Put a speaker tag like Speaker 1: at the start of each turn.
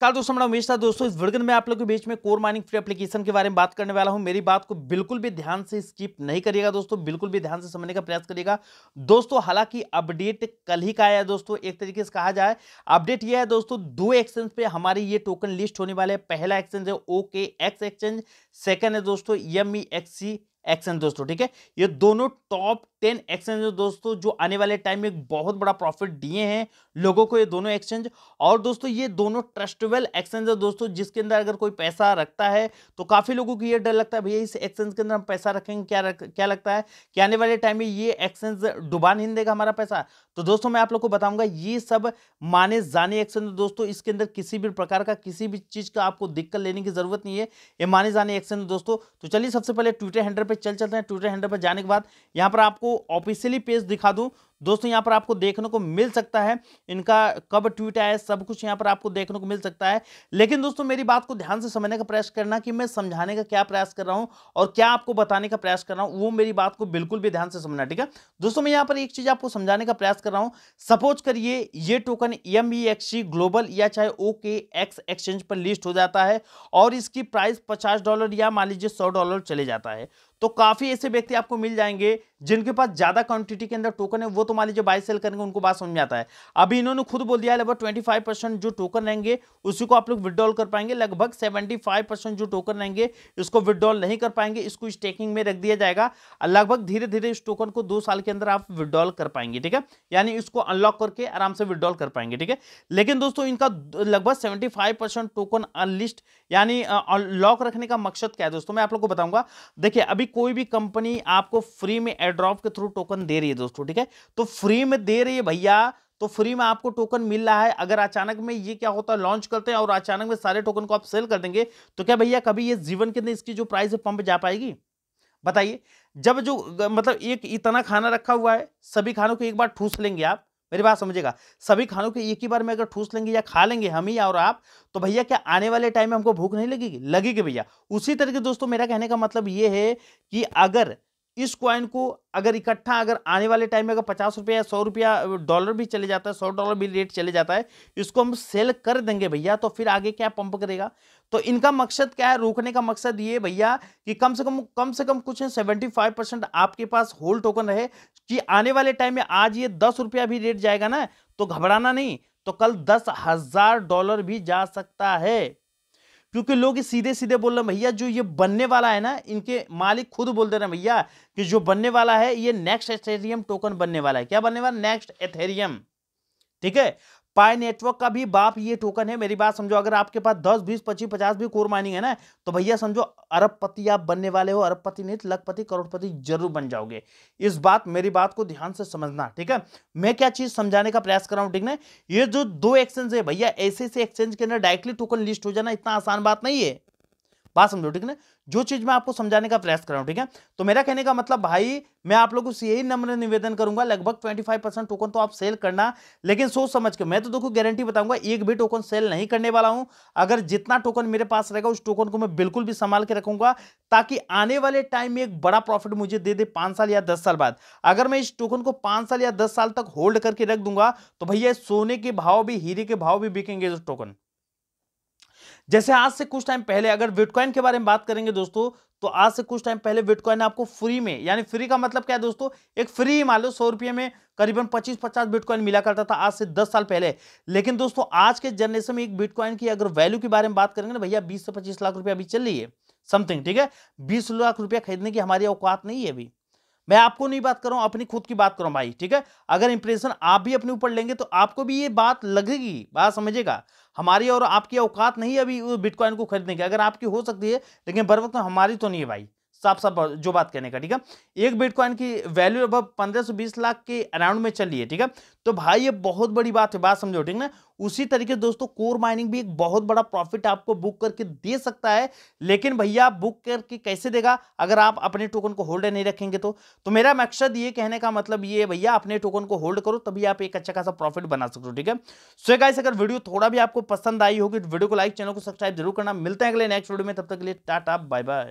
Speaker 1: कल दोस्तों, मेरा उम्मीद था दोस्तों, इस वीडियो में आप लोगों के बीच में कोर माइनिंग फ्री एप्लीकेशन के बारे में बात करने वाला हूँ। मेरी बात को बिल्कुल भी ध्यान से स्किप नहीं करिएगा दोस्तों, बिल्कुल भी ध्यान से समझने का प्रयास करिएगा। दोस्तों, हालाँकि अपडेट कल ही का आया है दोस्तों, एक तरीके से कहा जाए, अपडेट यह है दोस्तों, दो एक्सचेंज पे हमारी ये टोकन लिस्ट होने वाले पहला एक्सचेंज है ओके एक्स एक्सचेंज सेकेंड है दोस्तों एम एक्स सी एक्सचेंज दोस्तों, ठीक है? ये दोनों टॉप टेन एक्सचेंज दोस्तों जो आने वाले टाइम में बहुत बड़ा प्रॉफिट दिए हैं लोगों को ये दोनों एक्सचेंज और दोस्तों ये दोनों ट्रस्टेबल एक्सचेंज है दोस्तों जिसके अंदर अगर कोई पैसा रखता है तो काफ़ी लोगों को ये डर लगता है भैया इस एक्सचेंज के अंदर हम पैसा रखेंगे क्या रख, क्या लगता है कि आने वाले टाइम में ये एक्सचेंज डुबा नहीं देगा हमारा पैसा? तो दोस्तों मैं आप लोग को बताऊँगा ये सब माने जाने एक्सचेंज दोस्तों इसके अंदर किसी भी प्रकार का किसी भी चीज़ का आपको दिक्कत लेने की ज़रूरत नहीं है ये माने जाने एक्सचेंज दोस्तों। तो चलिए सबसे पहले ट्विटर हैंडल पर चल चलते हैं। ट्विटर हैंडल पर जाने के बाद यहाँ पर आपको ऑफिशियली पेज दिखा दूँ। दोस्तों, यहाँ पर आपको देखने को मिल सकता है। इनका कब ट्वीट आया सब कुछ यहाँ पर आपको देखने को मिल सकता है। लेकिन दोस्तों, मेरी बात को ध्यान से समझने का प्रयास करना कि मैं समझाने का क्या प्रयास कर रहा हूँ और क्या आपको बताने का प्रयास कर रहा हूँ, वो मेरी बात को बिल्कुल भी ध्यान से समझना ठीक है? दोस्तों, मैं यहाँ पर एक चीज़ आपको समझाने का प्रयास कर रहा हूँ। सपोज़ करिए, ये टोकन एम ग्लोबल या चाहे ओ एक्स एक्सचेंज पर लिस्ट हो जाता है और इसकी प्राइस पचास डॉलर या मान लीजिए सौ डॉलर चले जाता है। तो काफ़ी ऐसे व्यक्ति आपको मिल जाएँगे जिनके पास ज़्यादा क्वांटिटी के अंदर टोकन है, वो तो मान लीजिए बाय सेल करेंगे, उनको बात समझ में आता है। अभी इन्होंने खुद बोल दिया लगभग ट्वेंटी फाइव परसेंट जो टोकन रहेंगे, उसी को आप लोग विड्रॉल कर पाएँगे। लगभग सेवेंटी फाइव परसेंट जो टोकन रहेंगे, इसको विड्रॉल नहीं कर पाएँगे, इसको स्टेकिंग में रख दिया जाएगा। लगभग धीरे धीरे इस टोकन को दो साल के अंदर आप विड्रॉल कर पाएँगे, ठीक है? यानी इसको अनलॉक करके आराम से विड्रॉल कर पाएँगे, ठीक है? लेकिन दोस्तों, इनका लगभग सेवेंटी टोकन अनलिस्ट यानी लॉक रखने का मकसद क्या है दोस्तों? मैं आप लोग को बताऊँगा। देखिए, अभी कोई भी कंपनी आपको फ्री में एड्रॉप के थ्रू टोकन दे रही है दोस्तों, ठीक है? तो फ्री में दे रही है भैया तो फ्री में आपको टोकन मिल रहा है। अगर अचानक में ये क्या होता है लॉन्च करते हैं और अचानक में सारे टोकन को आप सेल कर देंगे तो क्या भैया कभी ये जीवन के अंदर इसकी जो प्राइस है पंप जा पाएगी? बताइए। जब जो मतलब एक इतना खाना रखा हुआ है, सभी खानों को एक बार ठूस लेंगे आप। मेरी बात समझेगा सभी खानों के एक ही बार में अगर ठूस लेंगे या खा लेंगे हम ही और आप तो भैया क्या आने वाले टाइम में हमको भूख नहीं लगेगी? लगेगी भैया। उसी तरीके दोस्तों, मेरा कहने का मतलब ये है कि अगर इस क्वाइन को अगर इकट्ठा अगर आने वाले टाइम में अगर पचास रुपया या सौ रुपया डॉलर भी चले जाता है, सौ डॉलर भी रेट चले जाता है, इसको हम सेल कर देंगे भैया तो फिर आगे क्या पंप करेगा? तो इनका मकसद क्या है? रोकने का मकसद ये भैया कि कम से कम कम से कम कुछ सेवेंटी फाइव परसेंट आपके पास होल टोकन रहे कि आने वाले टाइम में आज ये दस रुपया भी रेट जाएगा ना तो घबराना नहीं तो कल दस हज़ार डॉलर भी जा सकता है। क्योंकि लोग सीधे सीधे बोल रहे भैया, जो ये बनने वाला है ना, इनके मालिक खुद बोल दे रहे हैं, भैया, कि जो बनने वाला है, ये नेक्स्ट एथेरियम टोकन बनने वाला है। क्या बनने वाला? नेक्स्ट एथेरियम ठीक है? पाई नेटवर्क का भी बाप ये टोकन है। मेरी बात समझो, अगर आपके पास दस, बीस, पच्चीस, पचास भी कोर माइनिंग है ना तो भैया समझो, अरबपति आप बनने वाले हो, अरबपति नहीं, लखपति, करोड़पति ज़रूर बन जाओगे। इस बात, मेरी बात को ध्यान से समझना, ठीक है? मैं क्या चीज़ समझाने का प्रयास कर रहा हूँ, ठीक है ये जो दो एक्सचेंज है, भैया ऐसे ऐसे एक्सचेंज के अंदर डायरेक्टली टोकन लिस्ट हो जाना इतना आसान बात नहीं है। बात समझो, ठीक है जो चीज़ मैं आपको समझाने का प्रयास कर रहा हूँ, ठीक है? तो मेरा कहने का मतलब भाई, मैं आप लोगों से यही नम्र निवेदन करूँगा, लगभग 25 परसेंट टोकन तो आप सेल करना, लेकिन सोच समझ के, मैं तो देखो गारंटी बताऊँगा, एक भी टोकन सेल नहीं करने वाला हूँ। अगर जितना टोकन मेरे पास रहेगा, उस टोकन को मैं बिल्कुल भी संभाल के रखूँगा, ताकि आने वाले टाइम में एक बड़ा प्रॉफिट मुझे दे दे पाँच साल या दस साल बाद। अगर मैं इस टोकन को पाँच साल या दस साल तक होल्ड करके रख दूँगा तो भैया सोने के भाव भी, हीरे के भाव भी बिकेंगे उस टोकन जैसे आज से कुछ टाइम पहले अगर बिटकॉइन के बारे में बात करेंगे दोस्तों तो आज से कुछ टाइम पहले बिटकॉइन आपको फ्री में, यानी फ्री का मतलब क्या है दोस्तों? एक फ्री ही मान लो सौ रुपये में करीबन पच्चीस पचास बिटकॉइन मिला करता था आज से दस साल पहले। लेकिन दोस्तों, आज के जनरेशन में एक बिटकॉइन की अगर वैल्यू के बारे में बात करेंगे ना, भैया बीस से पच्चीस लाख रुपया अभी चल रही है समथिंग ठीक है? बीस लाख रुपया खरीदने की हमारी औकात नहीं है अभी। मैं आपको नहीं बात कर रहा हूँ, अपनी खुद की बात करूँ भाई, ठीक है? अगर इंप्रेशन आप भी अपने ऊपर लेंगे तो आपको भी ये बात लगेगी, बात समझेगा। हमारी और आपकी औकात नहीं है अभी बिटकॉइन को खरीदने की, अगर आपकी हो सकती है, लेकिन बर वक्त हमारी तो नहीं है भाई। साफ़ साफ़ जो बात कहने का, ठीक है? एक बिटकॉइन की वैल्यू अब पंद्रह से बीस लाख के अराउंड में चल रही है, ठीक है? तो भाई ये बहुत बड़ी बात है, बात समझो, ठीक ना उसी तरीके दोस्तों कोर माइनिंग भी एक बहुत बड़ा प्रॉफिट आपको बुक करके दे सकता है, लेकिन भैया बुक करके कैसे देगा? अगर आप अपने टोकन को होल्ड नहीं रखेंगे तो। तो मेरा मकसद ये कहने का मतलब ये भैया, अपने टोकन को होल्ड करो, तभी आप एक अच्छा खासा प्रॉफिट बना सकते हो, ठीक है? सो गाइस अगर वीडियो थोड़ा भी आपको पसंद आई होगी तो वीडियो को लाइक चैनल को सब्सक्राइब ज़रूर करना। मिलते हैं अगले नेक्स्ट वीडियो में, तब तक के लिए टाटा बाय बाय